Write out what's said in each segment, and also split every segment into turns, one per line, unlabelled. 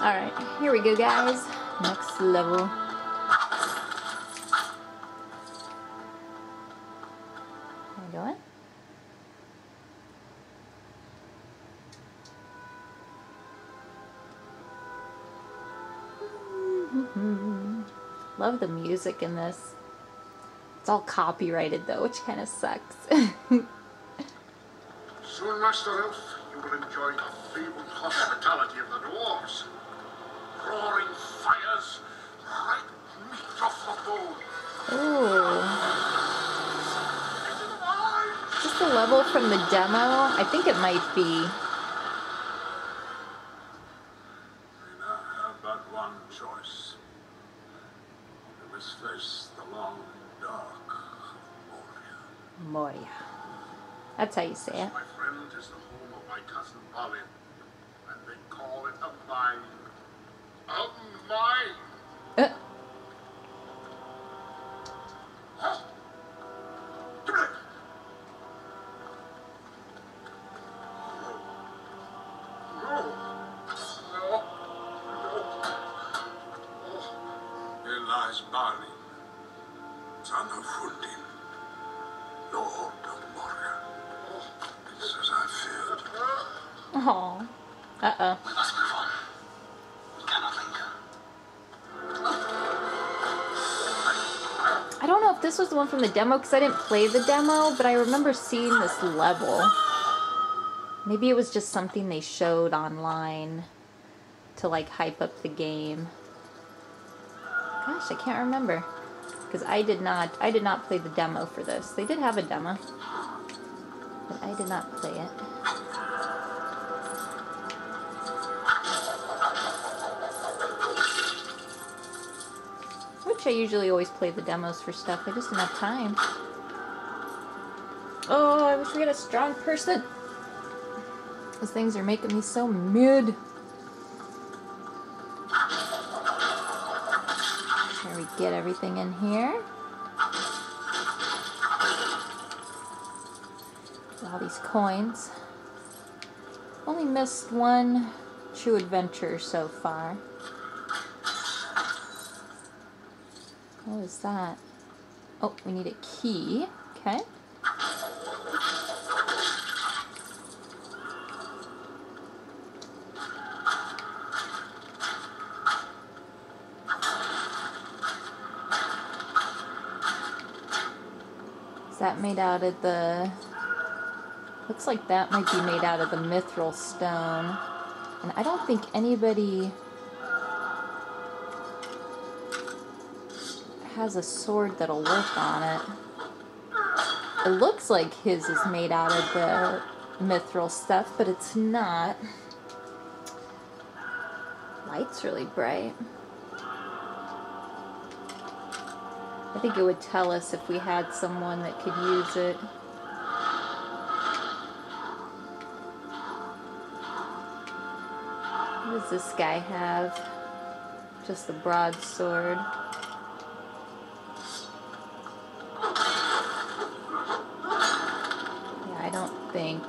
Alright, here we go, guys. Next level. Am I going? Love the music in this. It's all copyrighted though, which kind of sucks.
Soon, Master Elf, you will enjoy the fabled hospitality of the dwarves. Roaring fires, meat off the bone.
Ooh. A level from the demo? I think it might be.
We now have but one choice. We must face the long dark of Moria.
Moria. That's how you say it.
The
one from the demo because I didn't play the demo, but I remember seeing this level. Maybe it was just something they showed online to like hype up the game. Gosh, I can't remember because I did not I did not play the demo for this. They did have a demo, but I did not play it. I usually always play the demos for stuff. I just don't have time. Oh, I wish we had a strong person. Those things are making me so mid. There we get everything in here. All these coins. Only missed one true adventure so far. What is that? Oh, we need a key. Okay. Is that made out of the... Looks like that might be made out of the mithril stone. And I don't think anybody has a sword that'll work on it. It looks like his is made out of the mithril stuff, but it's not. Light's really bright. I think it would tell us if we had someone that could use it. What does this guy have? Just the broadsword. Think.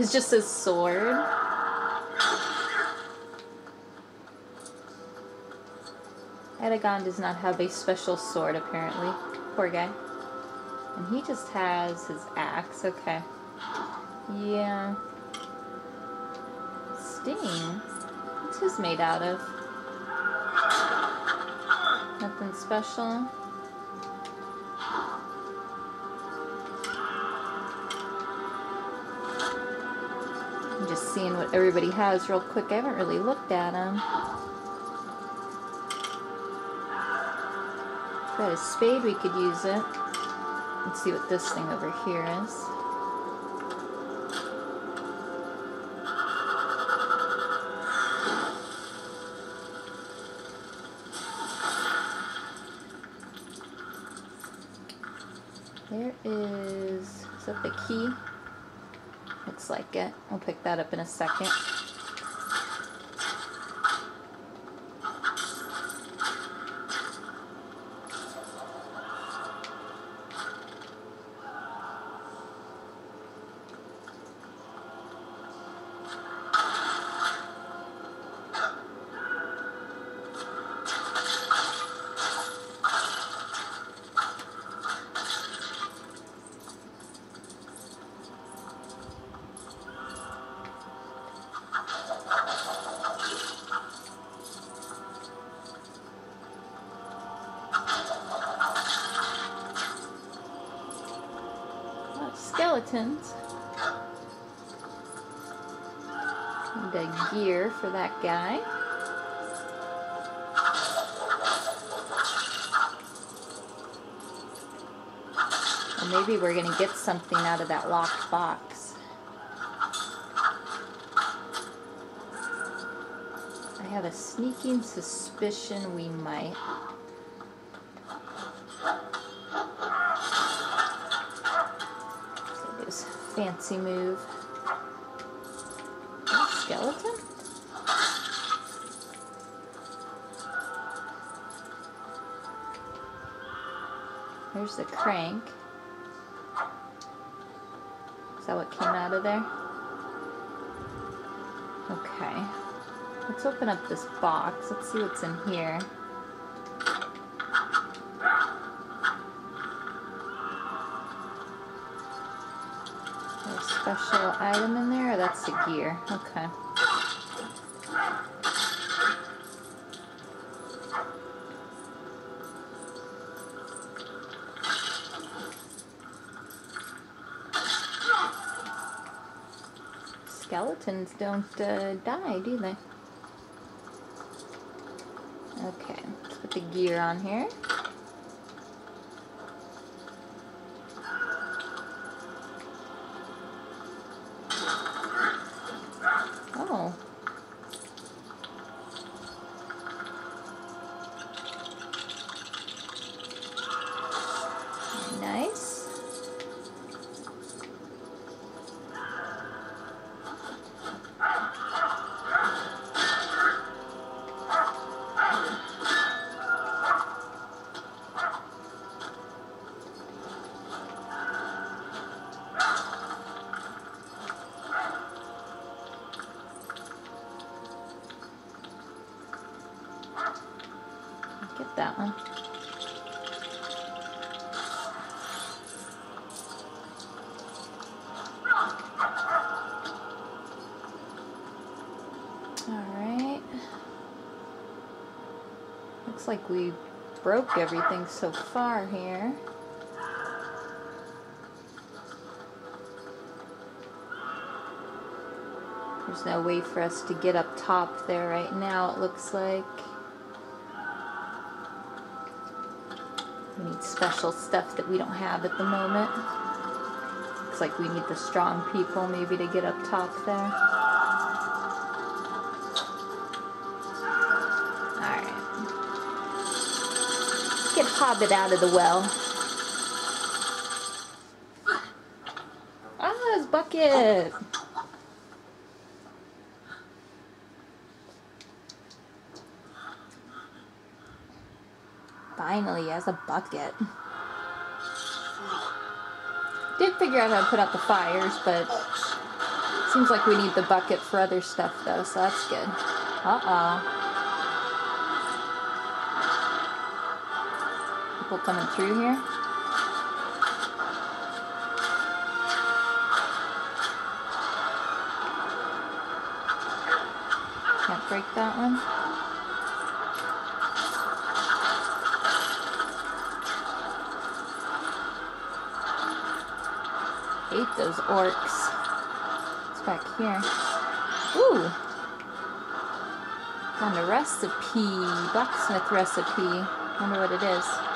It's just a sword. Edagon does not have a special sword, apparently. Poor guy. And he just has his axe. Okay. Yeah. Sting. What's his made out of? Nothing special. Just seeing what everybody has real quick. I haven't really looked at them. Got a spade, we could use it. Let's see what this thing over here is. It. I'll pick that up in a second. Something out of that locked box. I have a sneaking suspicion we might. So this fancy move. Skeleton? There's the crank. Came out of there? Okay. Let's open up this box. Let's see what's in here. Special item in there, that's the gear? Okay. Don't uh, die, do they? Okay, let's put the gear on here. Like we broke everything so far here. There's no way for us to get up top there right now, it looks like. We need special stuff that we don't have at the moment. Looks like we need the strong people maybe to get up top there. Hobbit out of the well. Ah, his bucket! Finally, he has a bucket. Did figure out how to put out the fires, but seems like we need the bucket for other stuff though, so that's good. Uh People coming through here? Can't break that one. Hate those orcs. It's back here? Ooh. Found a recipe. Blacksmith recipe. Wonder what it is.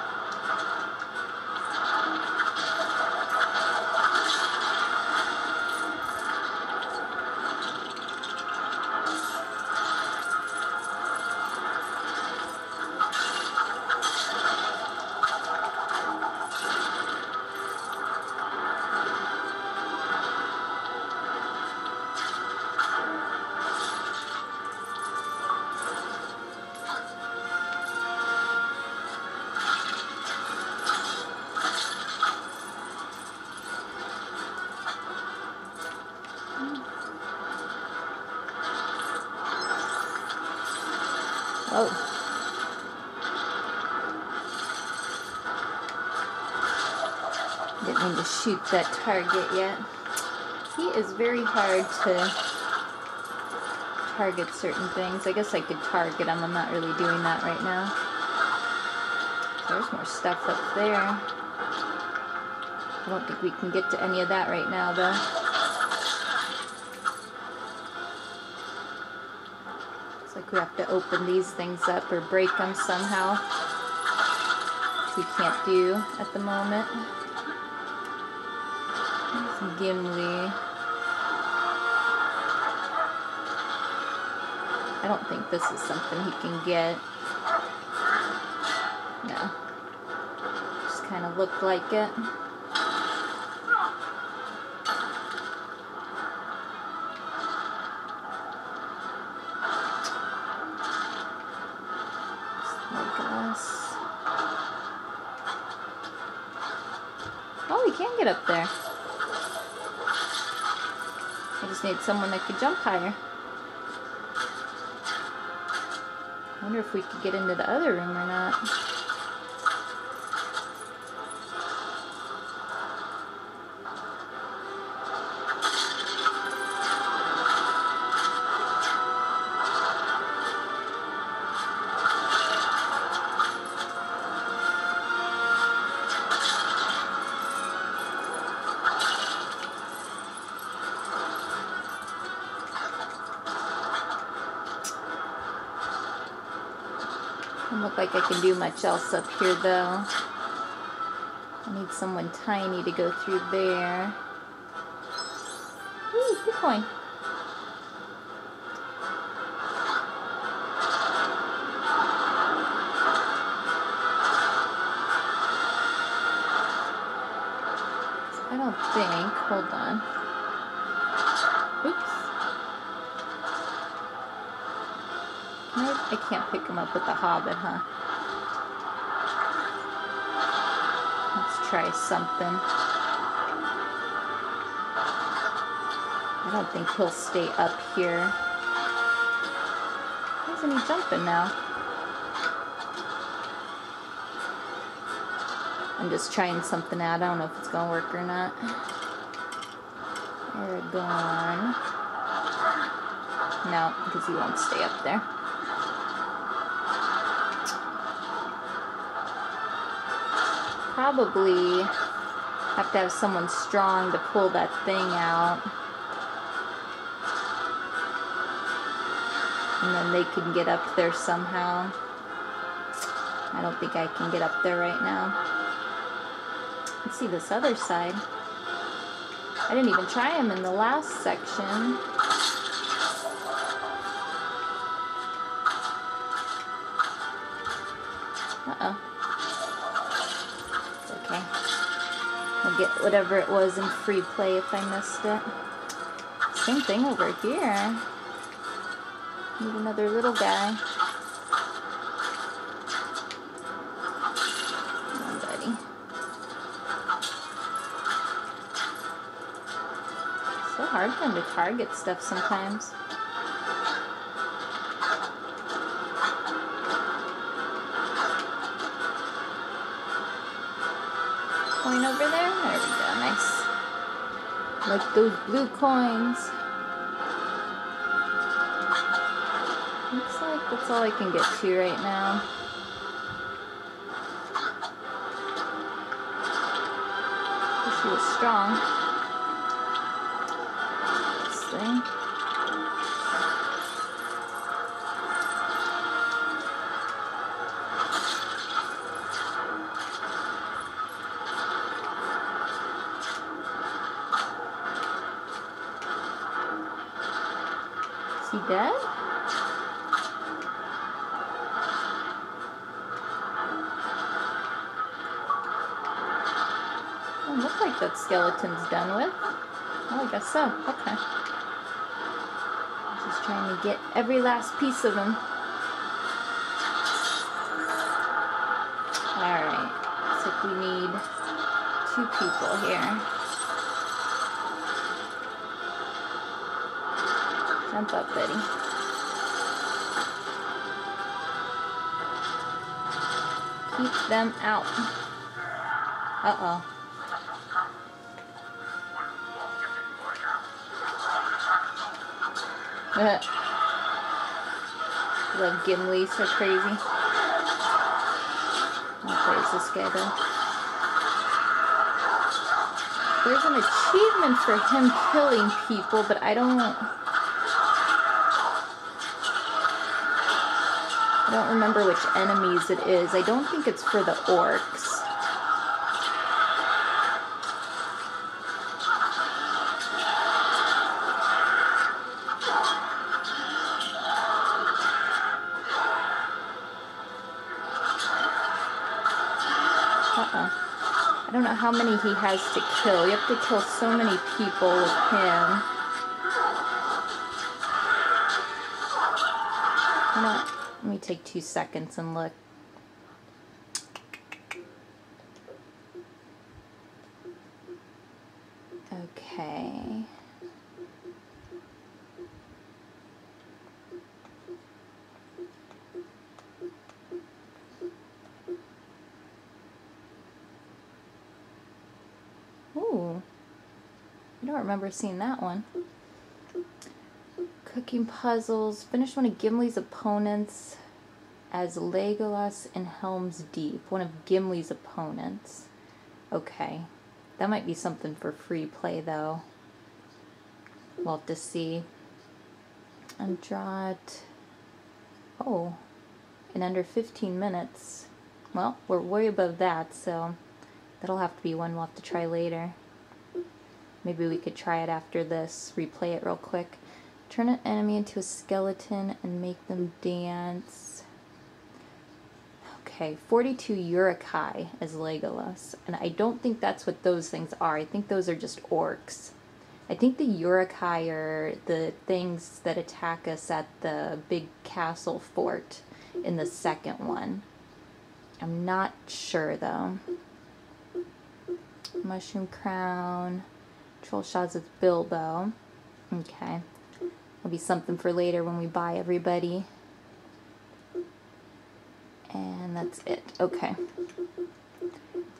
Shoot that target yet. He is very hard to target certain things. I guess I could target him. I'm not really doing that right now. There's more stuff up there. I don't think we can get to any of that right now, though. Looks like we have to open these things up or break them somehow. We can't do at the moment. Gimli. I don't think this is something he can get. No. Just kind of looked like it. Need someone that could jump higher. I wonder if we could get into the other room or not. Look like I can do much else up here though. I need someone tiny to go through there. Ooh, good coin. Try something. I don't think he'll stay up here. Why isn't he jumping now? I'm just trying something out. I don't know if it's gonna work or not. Aragorn. No, because he won't stay up there. Probably have to have someone strong to pull that thing out. And then they can get up there somehow. I don't think I can get up there right now. Let's see this other side. I didn't even try him in the last section. I'll get whatever it was in free play if I missed it. Same thing over here. Need another little guy. So hard for him to target stuff sometimes. Coin over there? There we go, nice. Like those blue coins. Looks like that's all I can get to right now. He was strong. Skeleton's done with. Oh, I guess so. Okay. Just trying to get every last piece of him. Alright. Looks like we need two people here. Jump up, Betty. Keep them out. Uh-oh. Love Gimli so crazy. I'll praise this guy though. There's an achievement for him killing people, but I don't... I don't remember which enemies it is. I don't think it's for the orcs. How many he has to kill. You have to kill so many people with him. Let me take two seconds and look. Okay. Ooh. I don't remember seeing that one. Cooking puzzles. Finished one of Gimli's opponents as Legolas in Helm's Deep. One of Gimli's opponents. Okay. That might be something for free play, though. We'll have to see. Andrade. Oh. In under 15 minutes. Well, we're way above that, so that'll have to be one we'll have to try later. Maybe we could try it after this. Replay it real quick. Turn an enemy into a skeleton and make them dance. Okay, 42 Uruk-hai as Legolas. And I don't think that's what those things are. I think those are just orcs. I think the Uruk-hai are the things that attack us at the big castle fort in the second one. I'm not sure though. Mushroom Crown. Troll shots with Bilbo. Okay. Will be something for later when we buy everybody. And that's it. Okay.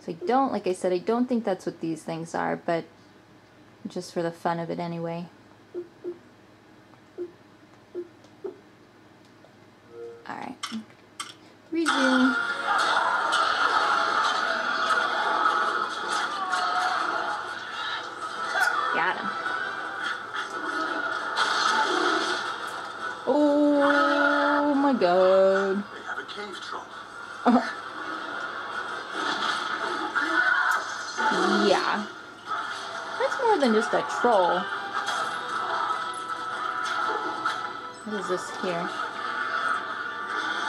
So I don't, like I said, I don't think that's what these things are, but just for the fun of it anyway. Alright. Resume. Than just a troll. What is this here?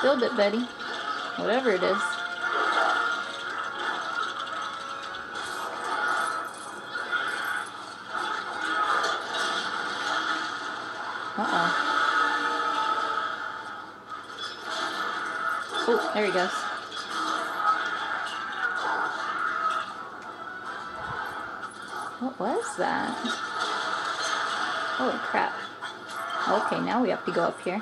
Build it, Betty. Whatever it is. Uh-oh. Oh, there he goes. What was that? Holy crap. Okay, now we have to go up here.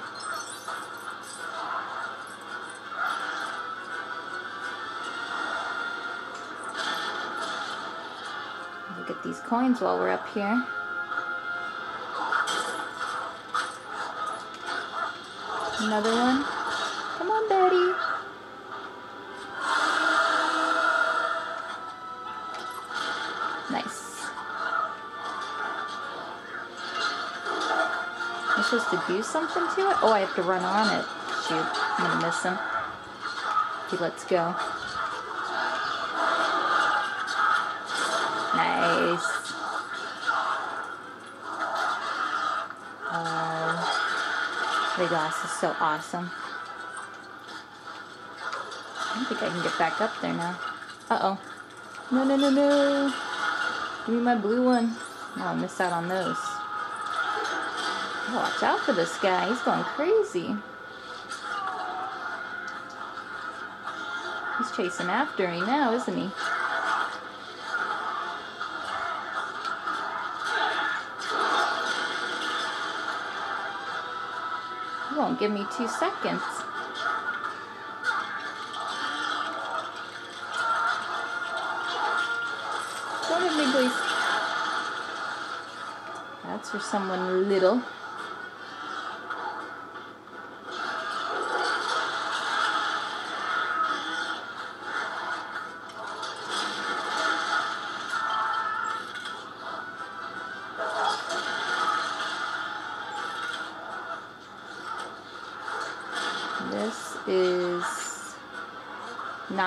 Look at these coins while we're up here. Another one. Come on, Betty. Nice. I'm supposed to do something to it? Oh, I have to run on it. Shoot, I'm gonna miss him. Okay, let's go. Nice. Uh, oh, Legolas is so awesome. I don't think I can get back up there now. Uh-oh. No, no, no, no. Give me my blue one. Oh, I missed out on those. Watch out for this guy. He's going crazy. He's chasing after me now, isn't he? He won't give me two seconds. Big boys. That's for someone little.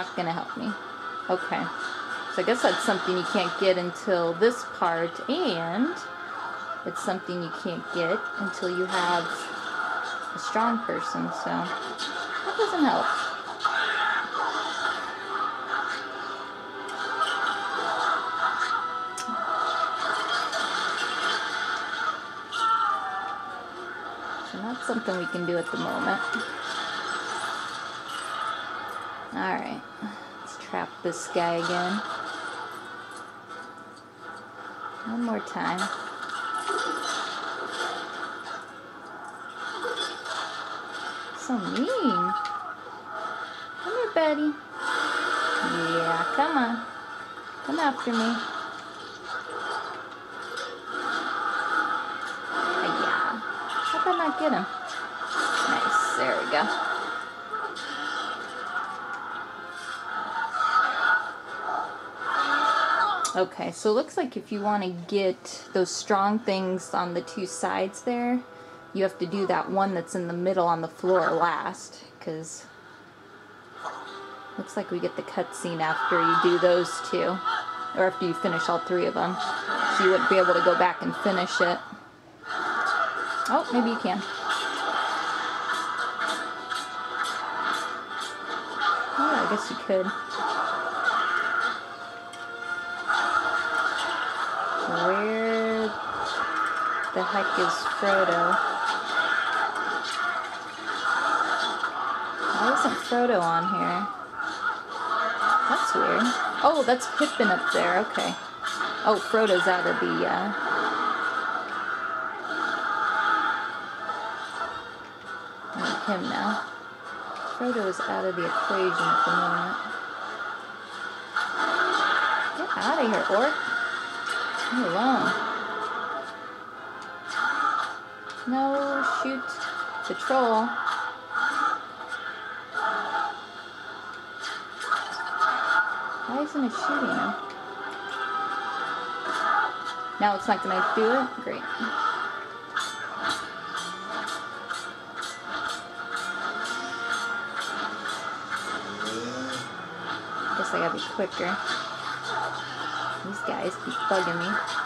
Not gonna help me. Okay. So I guess that's something you can't get until this part, and it's something you can't get until you have a strong person, so that doesn't help. So not something we can do at the moment. Alright, let's trap this guy again. One more time. So mean. Come here, Betty. Yeah, come on. Come after me. Ah, yeah. How about not get him? Nice. There we go. Okay, so it looks like if you want to get those strong things on the two sides there, you have to do that one that's in the middle on the floor last, because looks like we get the cutscene after you do those two, or after you finish all three of them. So you wouldn't be able to go back and finish it. Oh, maybe you can. Oh, I guess you could. The heck is Frodo? Why isn't Frodo on here? That's weird. Oh, that's Pippin up there. Okay. Oh, Frodo's out of the, uh... Him now. Frodo is out of the equation at the moment. Get out of here, orc. Leave alone. No, shoot the troll. Why isn't it shooting? Now it's not gonna do it? Great. Guess I gotta be quicker. These guys keep bugging me.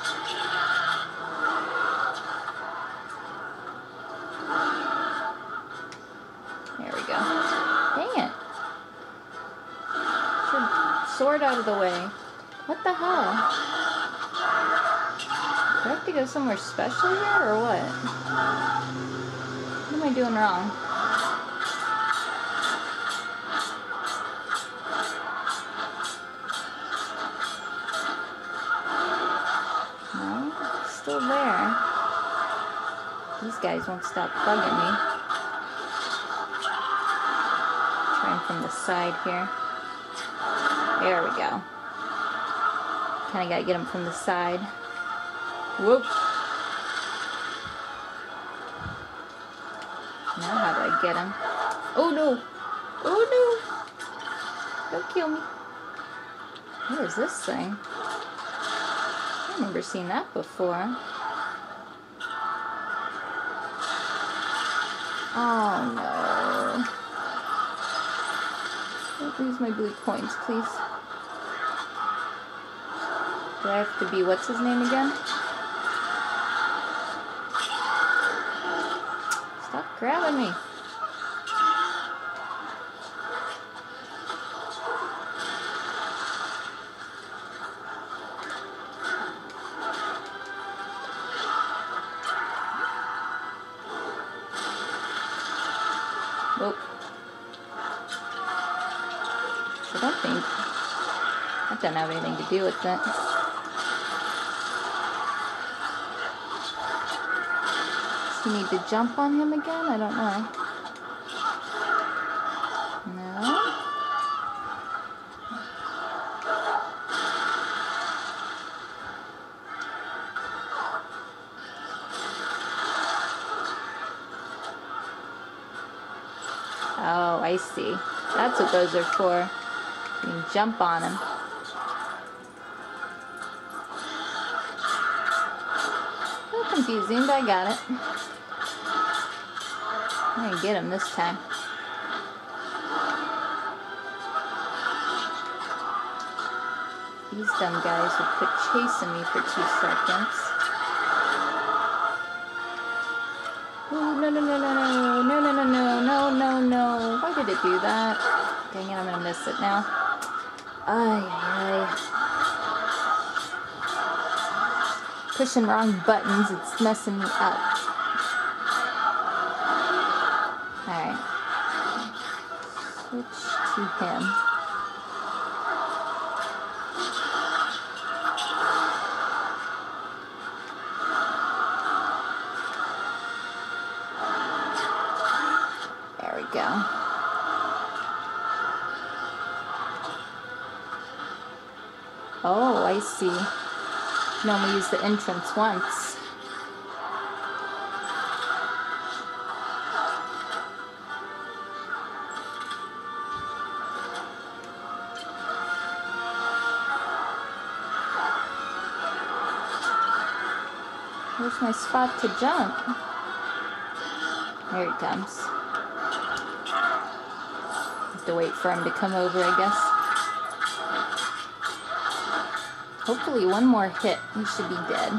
Out of the way. What the hell? Do I have to go somewhere special here or what? What am I doing wrong? No, still there. These guys won't stop bugging me. Trying from the side here. There we go. Kind of got to get them from the side. Whoop. Now how do I get them? Oh no! Oh no! Don't kill me. What is this thing? I've never seen that before. Oh no. Don't lose my blue coins, please. Do I have to be, what's his name again? Stop grabbing me. Whoop. I don't think that doesn't have anything to do with it. He need to jump on him again? I don't know. No. Oh, I see. That's what those are for. You can jump on them. confusing, but I got it. I'm gonna get him this time. These dumb guys would quit chasing me for two seconds. Ooh, no, no, no, no, no, no, no, no, no, no, no, no. Why did it do that? Dang it, I'm gonna miss it now. Ay, ay, ay. Pushing wrong buttons, it's messing me up. Alright. Switch to him. Can only use the entrance once. Where's my spot to jump? There it comes. Have to wait for him to come over, I guess. Hopefully, one more hit, we should be dead.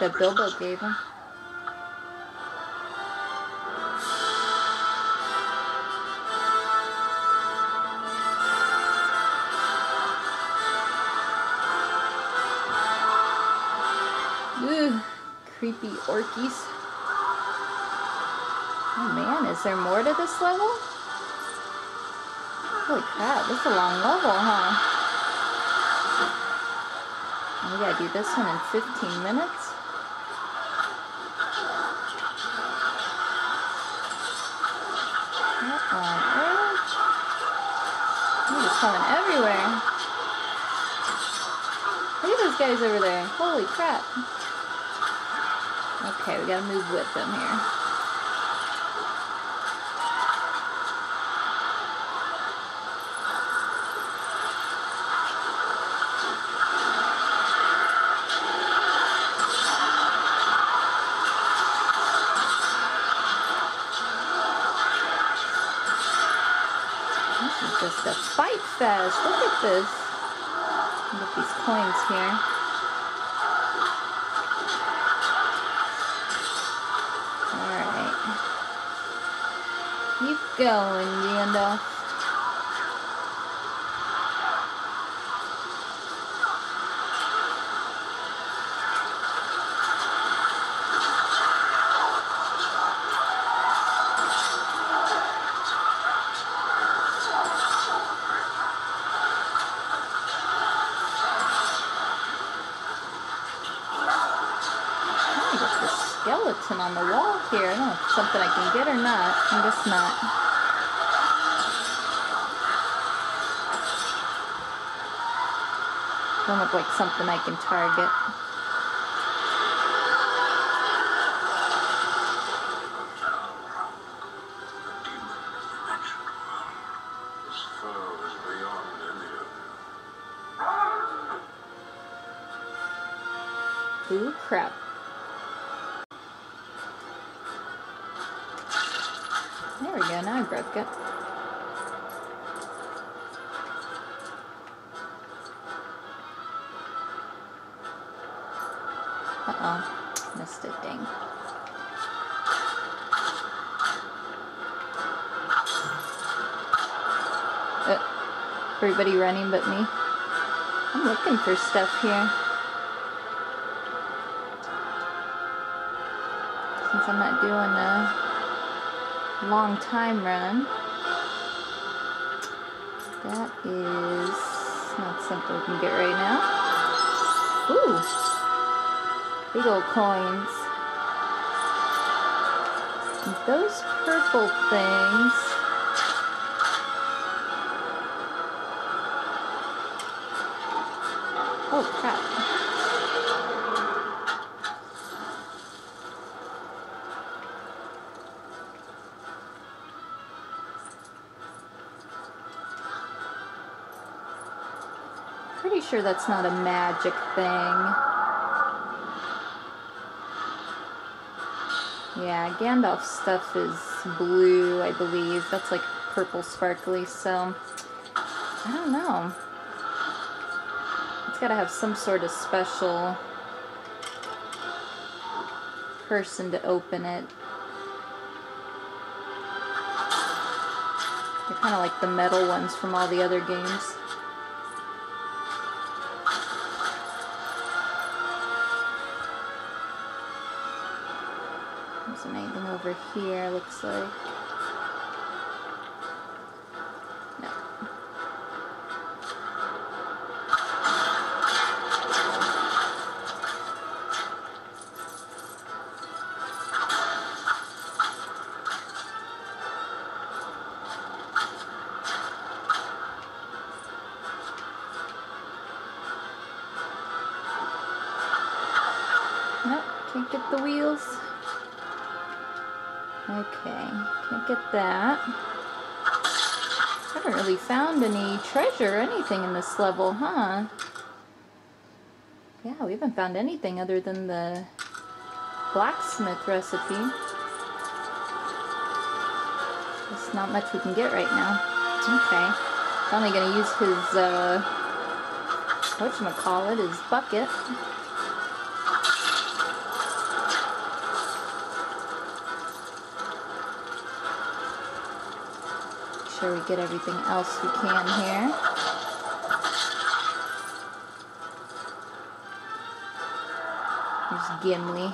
That Bilbo gave him. Ooh, creepy orkies. Oh man, is there more to this level? Holy crap, this is a long level, huh? We gotta do this one in 15 minutes. Coming everywhere. Look at those guys over there. Holy crap. Okay, we gotta move with them here. Just a fight fest. Look at this. Look at these coins here. Alright. Keep going, Gandalf. I got this skeleton on the wall here. I don't know if it's something I can get or not. I guess not. Don't look like something I can target. Looking for stuff here. Since I'm not doing a long time run. That is not something we can get right now. Ooh. Big old coins. Those purple things. Sure that's not a magic thing. Yeah, Gandalf's stuff is blue, I believe. That's like purple sparkly, so I don't know. It's gotta have some sort of special person to open it. They're kind of like the metal ones from all the other games. Level, huh? Yeah, we haven't found anything other than the blacksmith recipe. There's not much we can get right now. Okay. Finally gonna use his, uh, whatchamacallit, his bucket. Make sure we get everything else we can here. Gimli.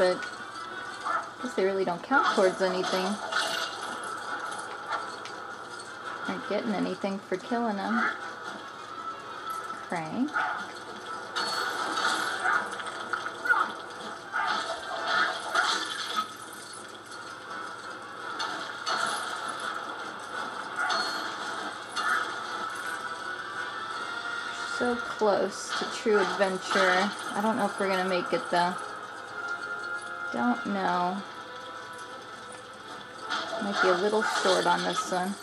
But I guess they really don't count towards anything. Aren't getting anything for killing them. Crank. So close to true adventure. I don't know if we're gonna make it though. Don't know. Might be a little short on this one.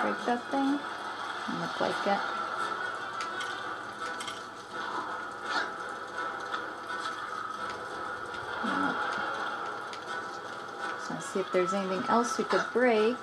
Break that thing? Doesn't look like it. See if there's anything else we could break.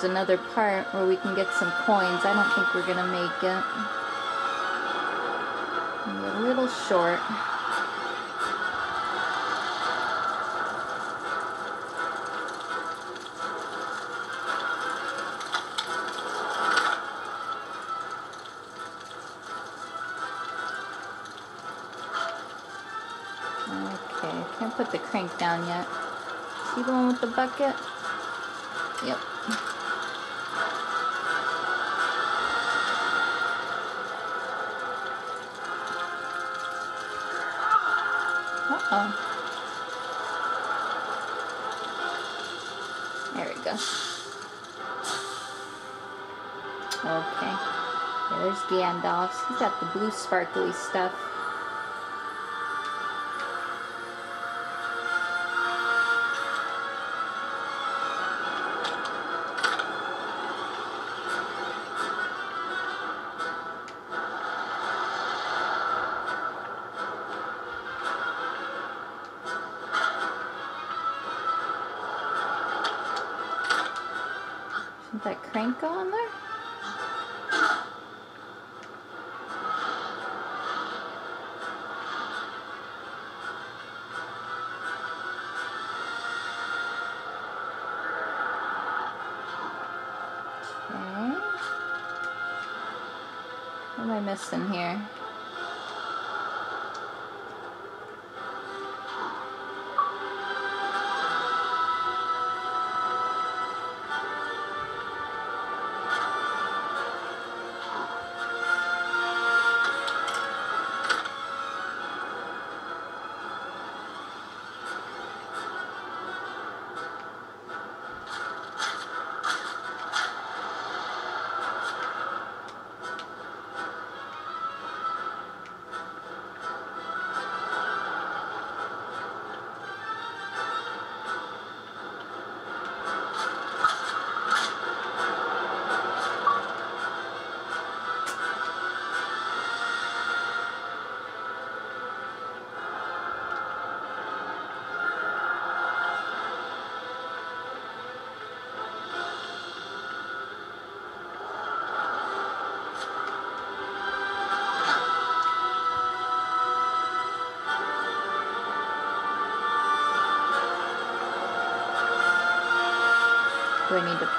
There's another part where we can get some coins, I don't think we're gonna make it. A little short. Okay, can't put the crank down yet. See the one with the bucket? Yep. There's Gandalf. He's got the blue sparkly stuff. Isn't that crank on there? What am I missing here?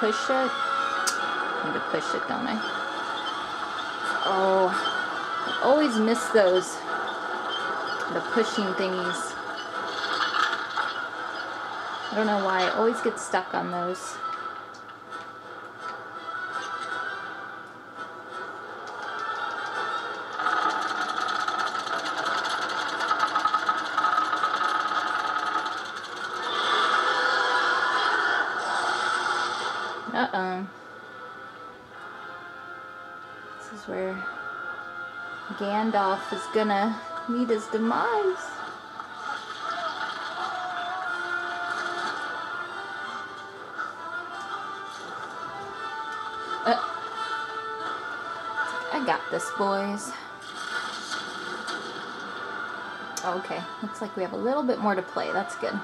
Push it? I need to push it, don't I? Oh, I always miss those. The pushing thingies. I don't know why. I always get stuck on those. Uh-oh. This is where Gandalf is gonna meet his demise. Uh, I got this, boys. Okay, looks like we have a little bit more to play. That's good.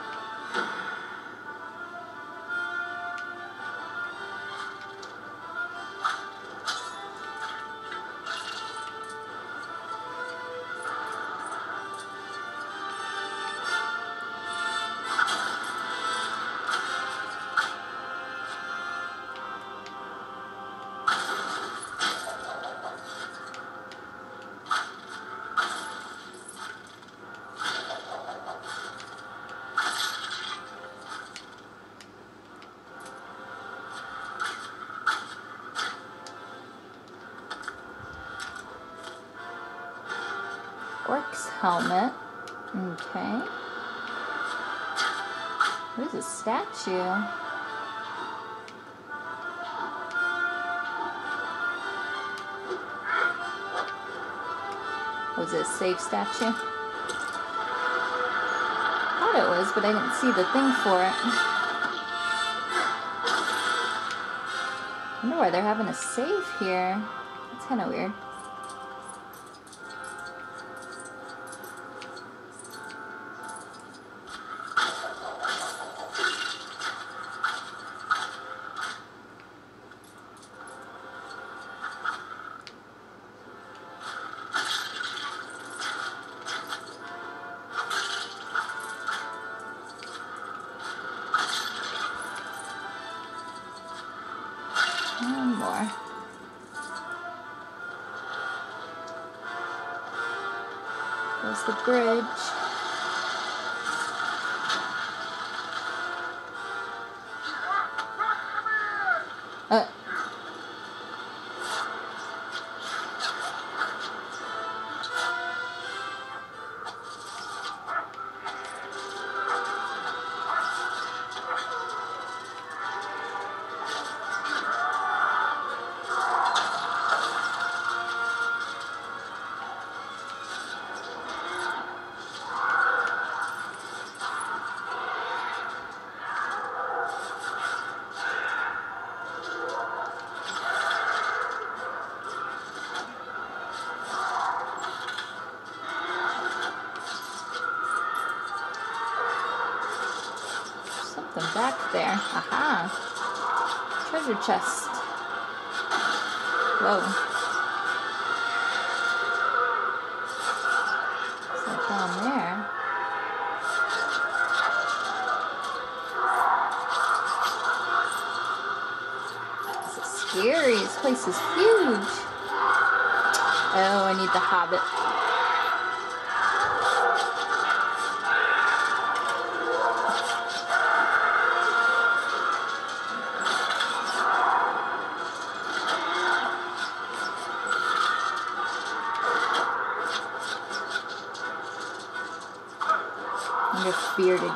Statue? Thought it was, but I didn't see the thing for it. wonder why they're having a safe here. It's kind of weird. The bridge. Chest.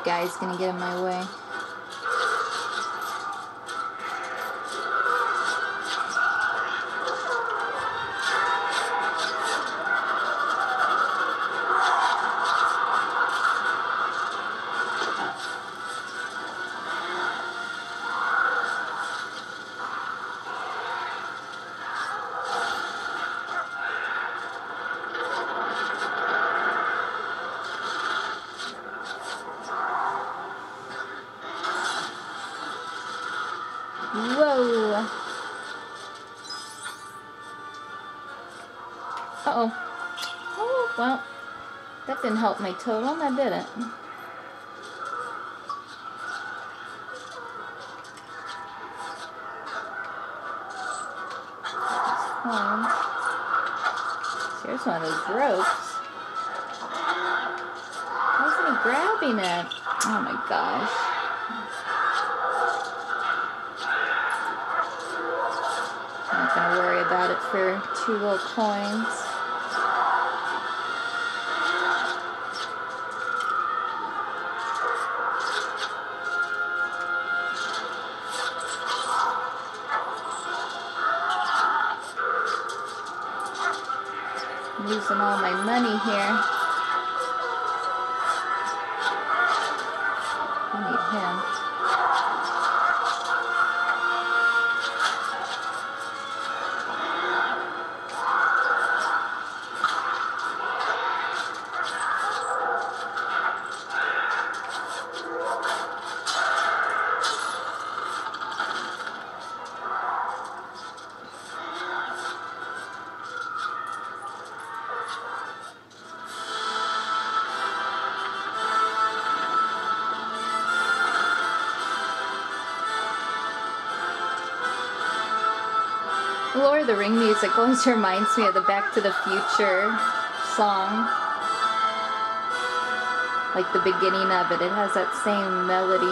Guy's gonna get in my way. Help my total, that didn't. Here's one of those ropes. Why isn't he grabbing it? Oh my gosh. I'm not gonna worry about it for two little coins. Lord of the Ring music always reminds me of the Back to the Future song. Like the beginning of it, it has that same melody.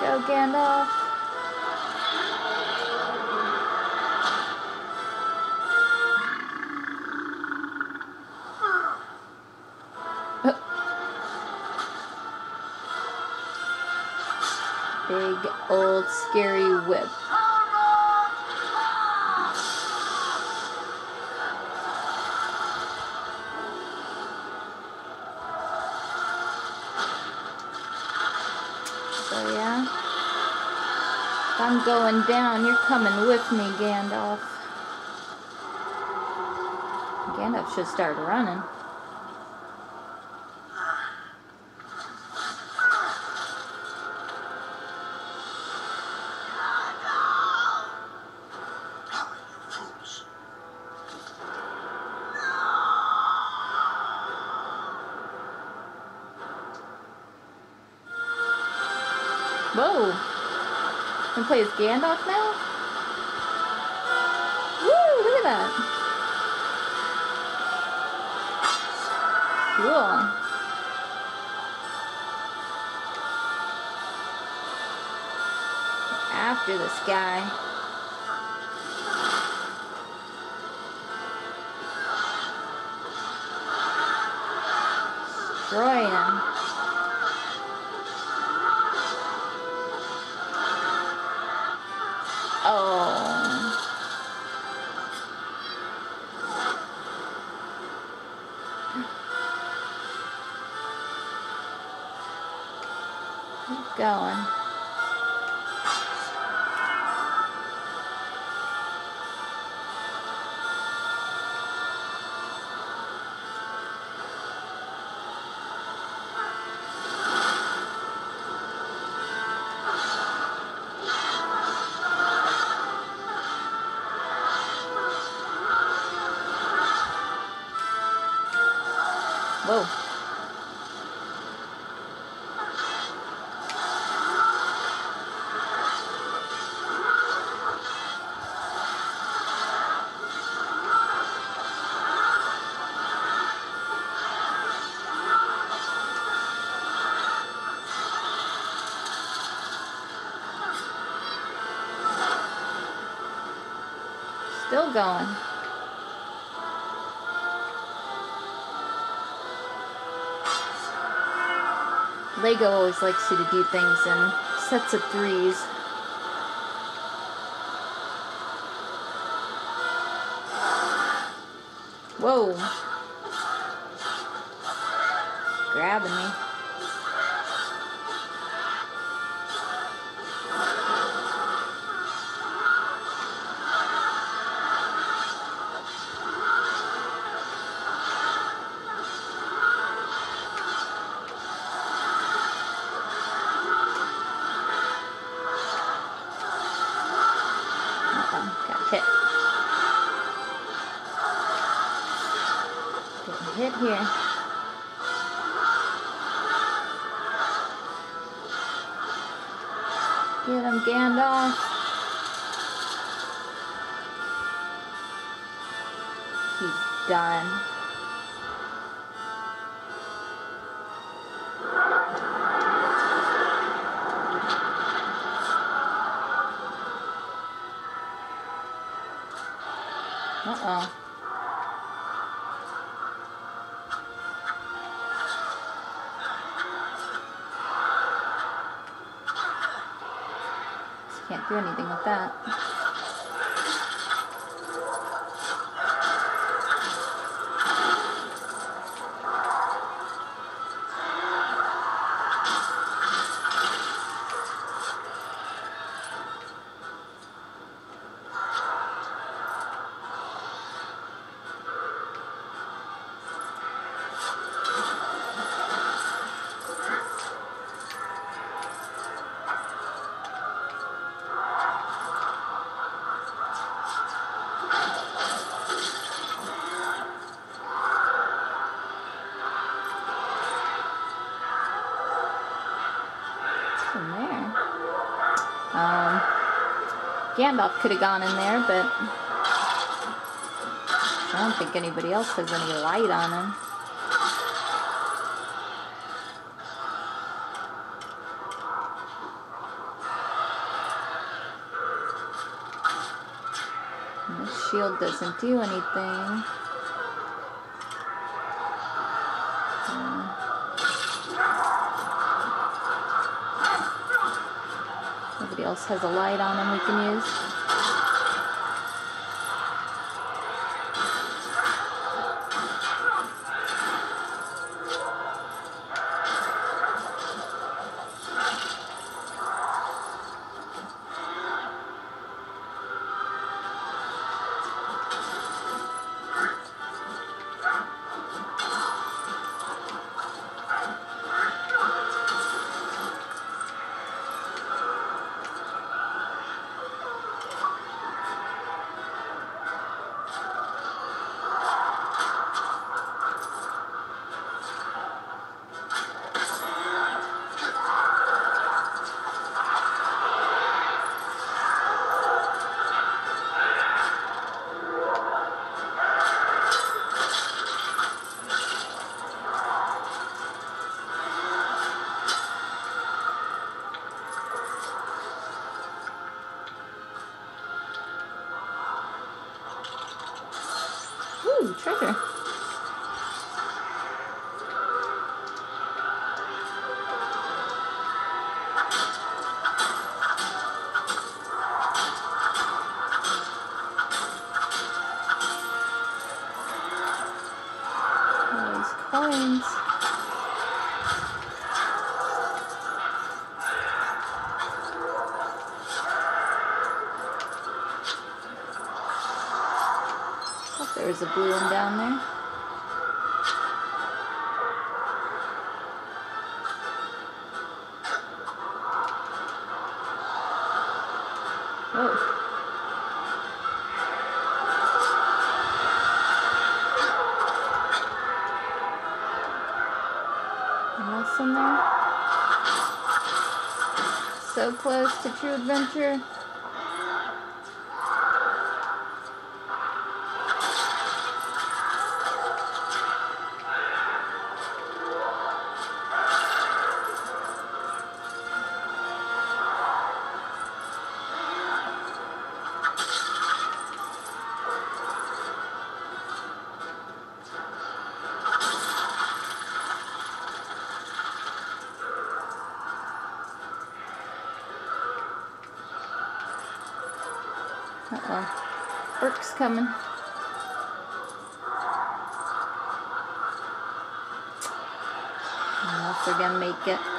Go Gandalf. Old scary whip. So yeah. If I'm going down, you're coming with me, Gandalf. Gandalf should start running. Play as Gandalf now? Woo! Look at that! Cool. After this guy. Oh. Keep going. Still going. Lego always likes you to do things in sets of threes. Whoa. Grabbing me. Get him, Gandalf. He's done. Gandalf could have gone in there, but I don't think anybody else has any light on him. And this shield doesn't do anything. Else has a light on him we can use. So close to true adventure. Coming. I don't know if they're gonna make it.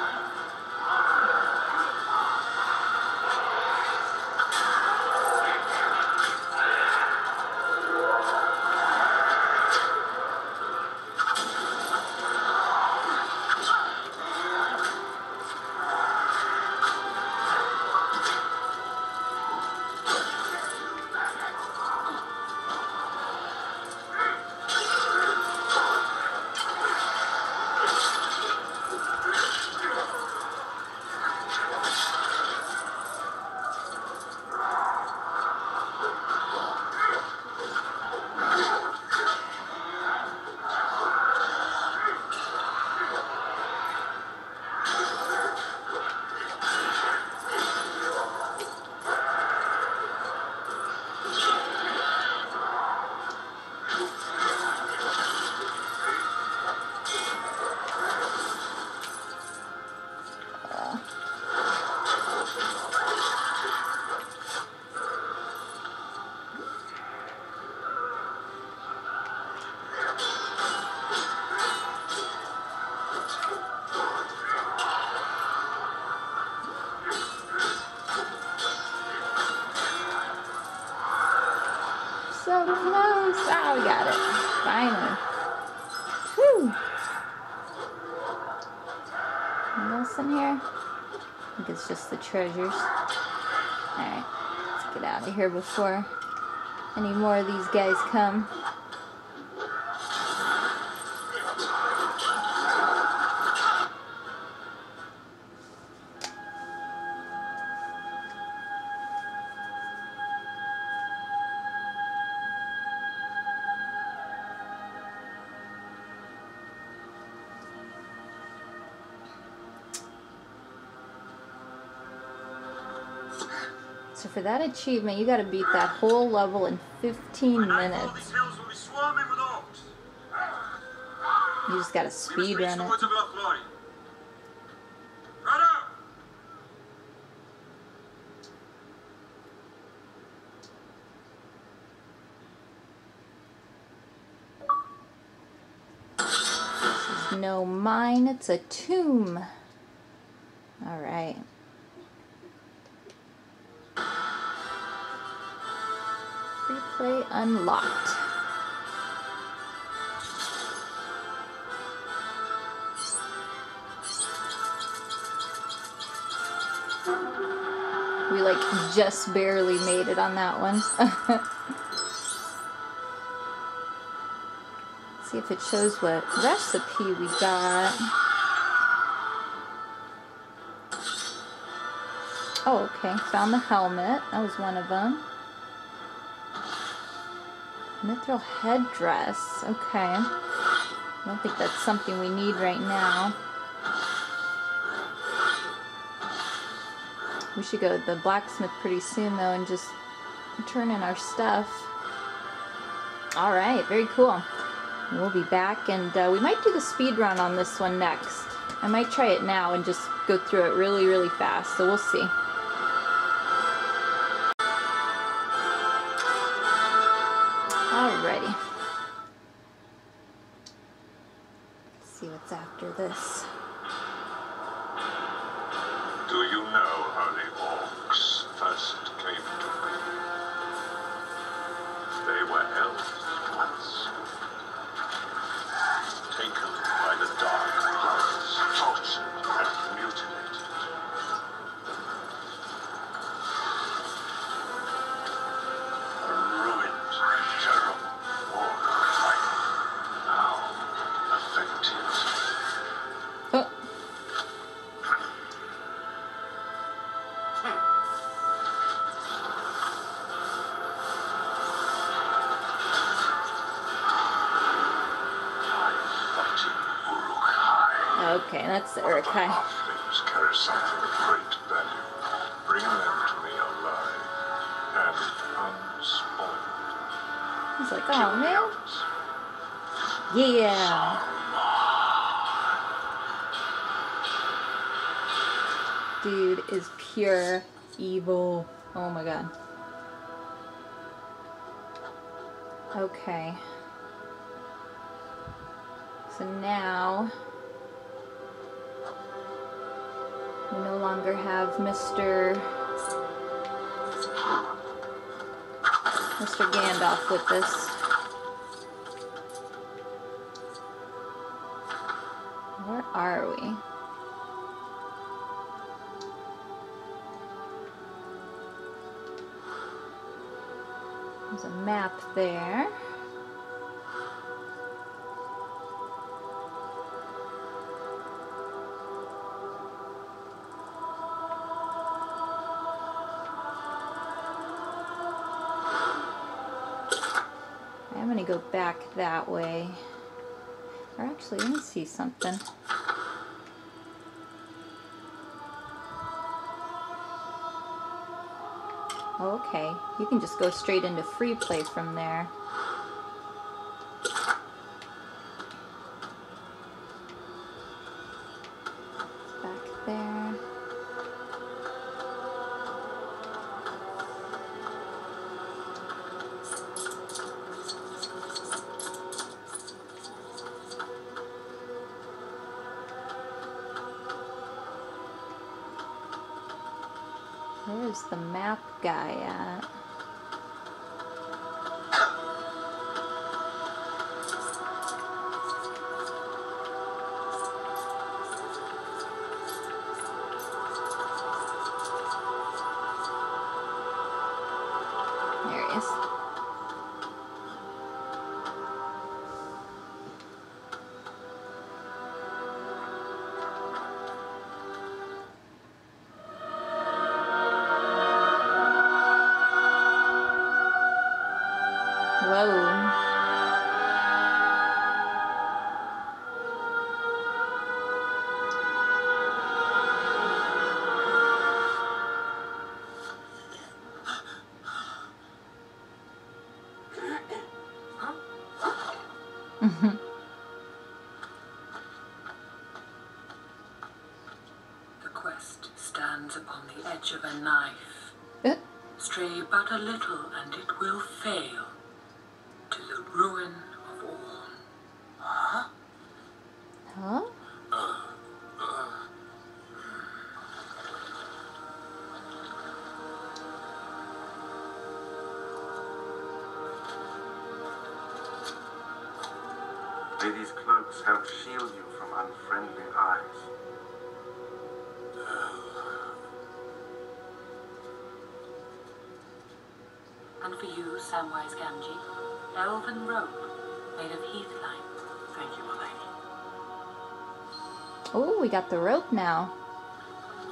So close. Oh, we got it. Finally. Whew. In here? I think it's just the treasures. Alright, let's get out of here before any more of these guys come. That achievement, you gotta beat that whole level in 15 minutes. You just gotta speed
reach
run it. no mine, it's a tomb. Alright. Free unlocked. We like just barely made it on that one. See if it shows what recipe we got. Oh, okay. Found the helmet. That was one of them. Mithril headdress. Okay. I don't think that's something we need right now. We should go to the blacksmith pretty soon, though, and just turn in our stuff. Alright, very cool. We'll be back, and uh, we might do the speed run on this one next. I might try it now and just go through it really, really fast, so we'll see. Mr. Gandalf with us. Back that way. Or actually, let me see something. Okay, you can just go straight into free play from there. The
quest stands upon the edge of a knife.
Uh,
Stray but a little, and Samwise Gamgee, elven rope made of hithlain.
Thank you, my lady.
Oh, we got the rope now.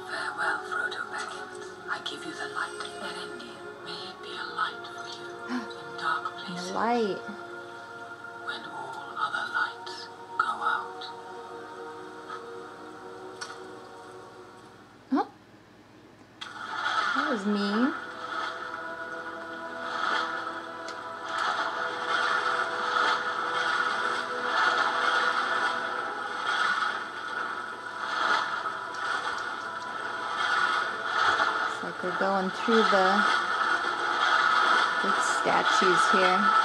Farewell, Frodo Baggins. I give you the light Eärendil. May it be a light for you in dark places
light. Through the big statues here.